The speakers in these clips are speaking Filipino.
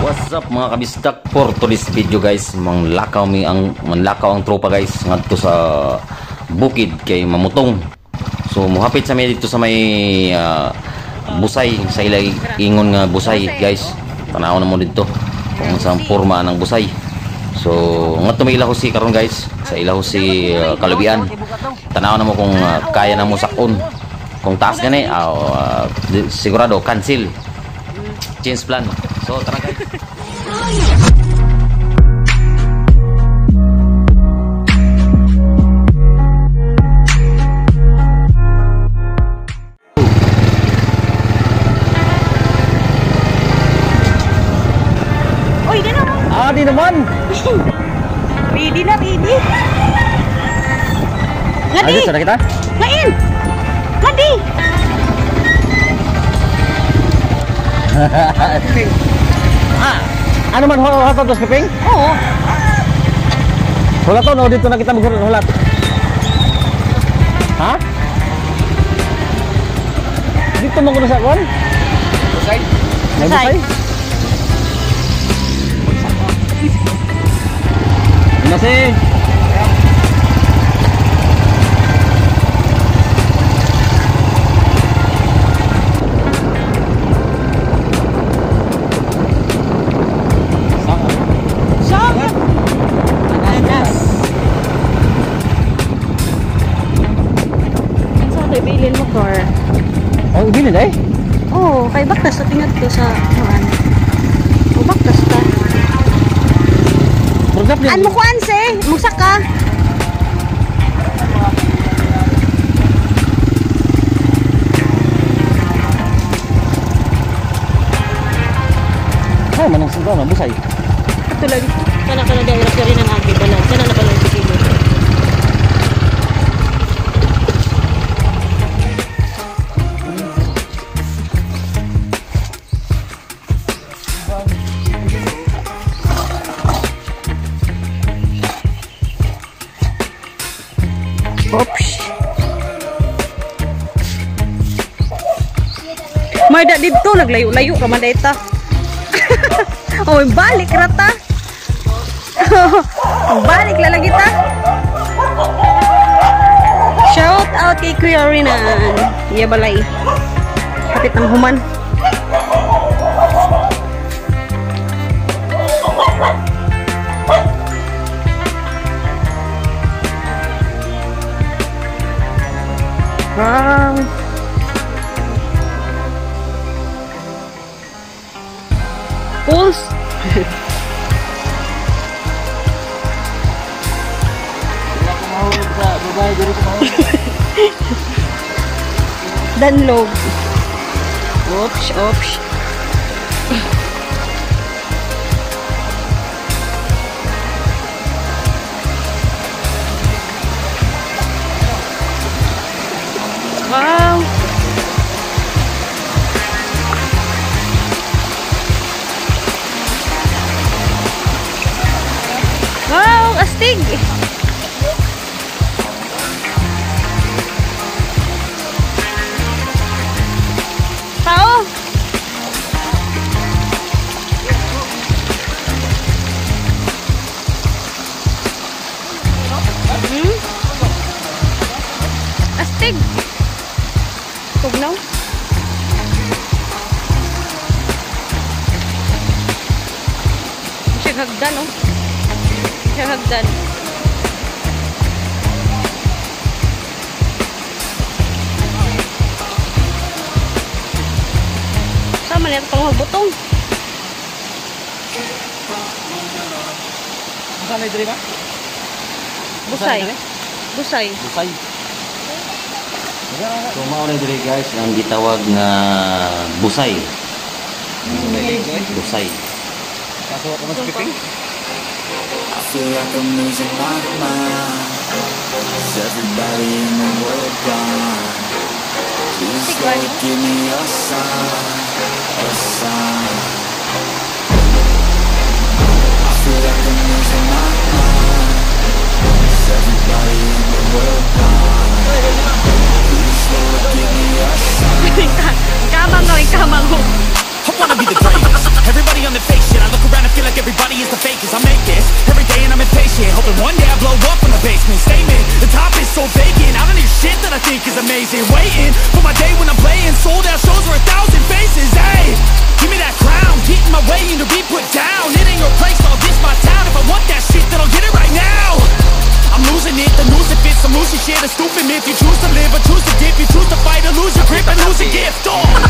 What's up mga kabistak for today's video guys manglakaw mi ang manlakaw ang tropa guys ngadto sa bukid kay Mamutong. So muhapit sa may dito sa may ah, busay sa ilay ingon nga busay guys. Tanaw na mo dito. Kung saan forma ng busay. So ngadto may ilaho si karon guys sa ilaho si ah, Kalubian tanaw na mo kung ah, kaya na mo sakon. Kung taas gani ah, di- sigurado cancel. Change plan so tara guys Adi naman. ready na, ready. Ayos, sudah kita. Ngain. Ngadi. Hahaha. Ah, ano man hulat to, Skiping? Oo. Hulat to, no? Dito na kita maghulat. Ha? Dito mo ko na sa kwan? Busay? May Busay. busay? Nasi. Sa ito, ibilin mo, Cor. Oh, gini dai. Oo, kay baktas sa tingad ko sa kuan. O baktas ka. Murgap niya. An mo kuan se, musa ka. Ay, manang sundaw na busay. Ito lang. Kana kana daw ra rin ang balan. Kana na balan sa May da dito naglayo-layo ka man data. oh, balik rata. balik lalagi ta. Shout out kay Kuya Rinan. Iya balay. Kapit ng human. Wow. Pulse. Danlog. Oops, oops. dan Sama melihat kalau betung Bukan dari Pak? Busay. Busay. Busay. So oleh na diri guys ang gitawag nga busay. Busay. Kaso mas kiting. I feel like I'm losing my mind. Is everybody in the world gone? Please Lord, give me a sign, a sign. I feel like I'm losing my mind. Is everybody in the world gone? Please Lord, give me a sign. Kamang no, kamang mo. I wanna be the greatest. Everybody on the fake shit. I look around and feel like everybody is the I'm Hoping one day I blow up from the basement. Statement, the top is so vacant. I don't hear shit that I think is amazing. Waiting for my day when I'm playing. Sold out shows for a thousand faces. Hey, give me that crown. Get in my way and to be put down. It ain't your place, I'll ditch my town. If I want that shit, then I'll get it right now. I'm losing it, the noose it fits Some loosey shit, a stupid myth You choose to live or choose to dip. You choose to fight or lose your grip and lose your gift. Oh.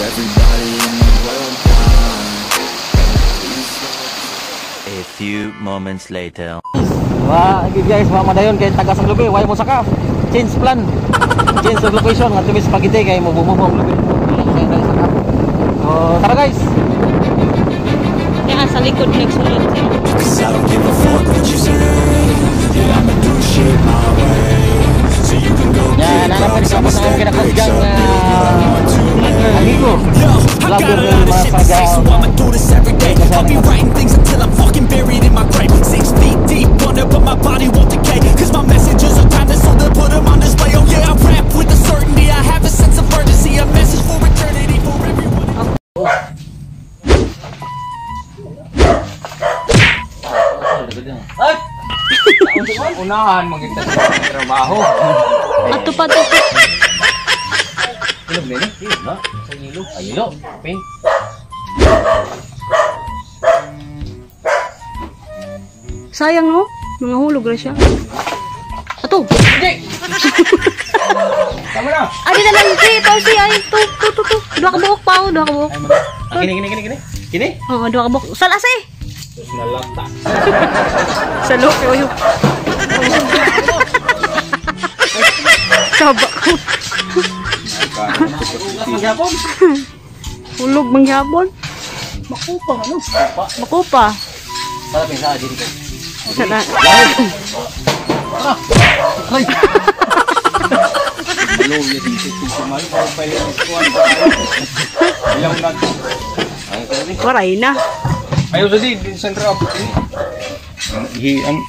everybody in the world blind? A few moments later. Wa, okay guys, wa madayon kay taga sa lubi, way mo saka. Change plan. Change of location ngadto mi spaghetti kay mo bumubo ang lubi. So, tara guys. Kaya sa likod next ulit. Cause I don't give a fuck what you say Yeah, I'ma do shit my way Yan, get hanap drunk, ka I'ma sa mga bricks kinakotgang up, baby, I want to amigo. Yo, I got a lot of shit to say, so I'ma do this every day. I'll be writing things until I'm fucking buried in my grave. Six feet deep under, but my body won't decay. Cause my messages are timeless, so they'll put them on display. Oh yeah, I rap with a certainty. I have a sense of urgency, a message for eternity for everyone. Unahan magita trabaho. Ato pa to. Ilog nini? Ilog na. Sa ilog. Ay, ilog. Pin. Sayang no? Mga hulog ra siya. Ato. Hindi! Tama na! Adi na lang si to si ay to to to to. Dua ka buhok pa oh, dua ka buhok. Ah, kini, kini, kini, kini. Kini? Oo, dua ka buhok. Salas eh. Terus nalata. Sa loob kayo. Kaba ko. Maghapon. Hulog manghapon. Makupa, ano? Makupa. Para pinsa dito ko. Sana. Ay! Malo, ya dito. Pinsa malo. Para pa yung kuwan. Ilang nag... Ay, kaya Waray na. Ayaw sa di, di center up. Hi, ang...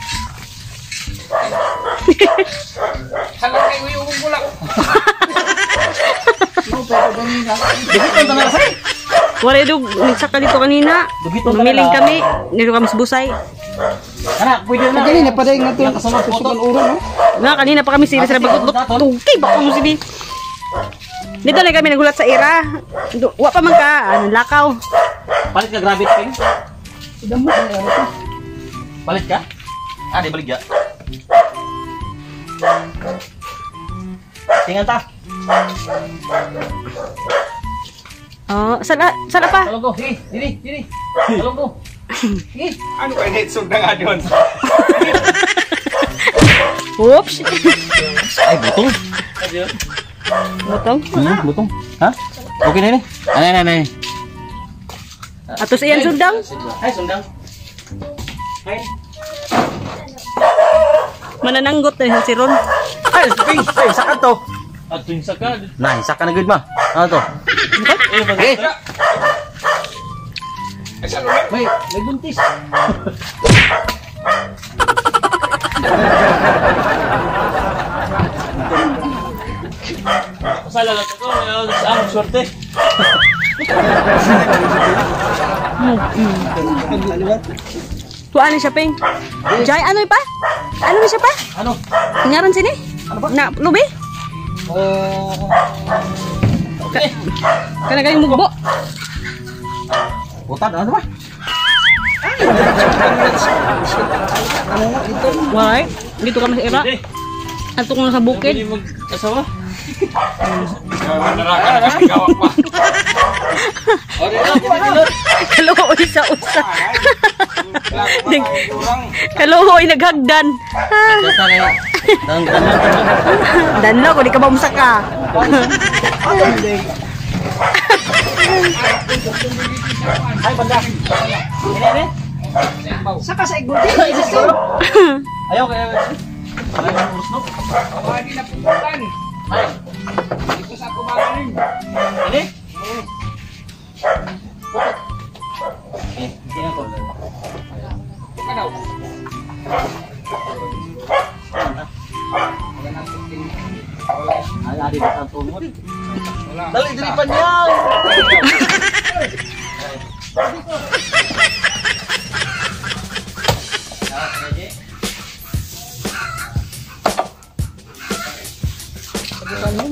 Halang kayo yung bulak. Dugitan na na say. Waray dug. Nagsaka dito kanina. Ka Mamiling kami. Nito kami sa busay. Ana, pwede na. Dali na pa dahil nga ito. To. uro, no? Na kanina pa kami sila sa bagot Tungkay ba mo sini? Dito na kami nagulat sa ira. Wa pa man ka ano lakaw. Palit ka grabe pin. Palit ka? Ah, di balik ya. Tingnan ta. Oh, sana sana pa. Talong ko. Sige, dini, dini. Talong ko. Sige. Ano kayo netsog na nga doon? Oops. Ay, butong. Botong. Hmm, butong. Ha? Okay na ini. Ano, ano, ano. Ato sa iyan sundang. Ay, sundang. Ay. Manananggot na si Ron. Ay, ping. Ay, saka to. At yung saka, Nah, saka na good ma. Ano to? Eh, may, may buntis. Masala lang ako, ang swerte. Tuan siya ping. Jay ano pa? Ano ni siya pa? ano? Ngaran sini? Ano ba? Na, oke. Oh. Okay. Kana kay mugbo. Butan ano ba? Ano na ito? Why? Dito kami sa sa bukid. Kalau. Na, gawak pa. Kaluhoy sa usa. Kaluhoy naghagdan. Ah, Danlo ko di ka ba musaka. Ayaw kaya. Ayaw ng urus, no? Ini?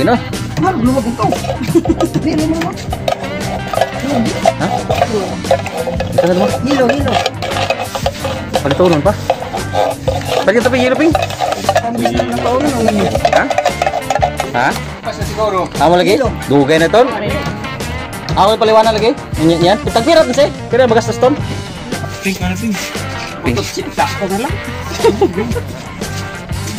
Akin. Mal luwag ko. Dili mo mo. Ha? Ito mo. Pa. Pagkita pa hilo ping. Ha? Ha? Pasa siguro. Lagi? Dugay na ton. Awal paliwana lagi. Yan, yan. Na say. Pira. Pink, ano pink? Cinta ko na lang.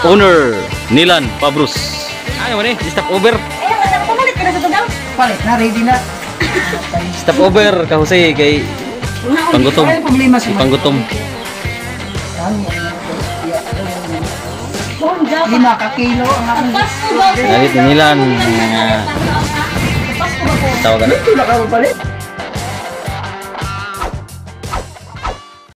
Owner Nilan Pabrus. Ano man eh, stop over. Palit na, ready na. Stop over ka Jose kay Panggutom. Ay, sa panggutom. Lima ka kilo ang akong Nalit ni Nilan. Tawag na. Ito na ka palit.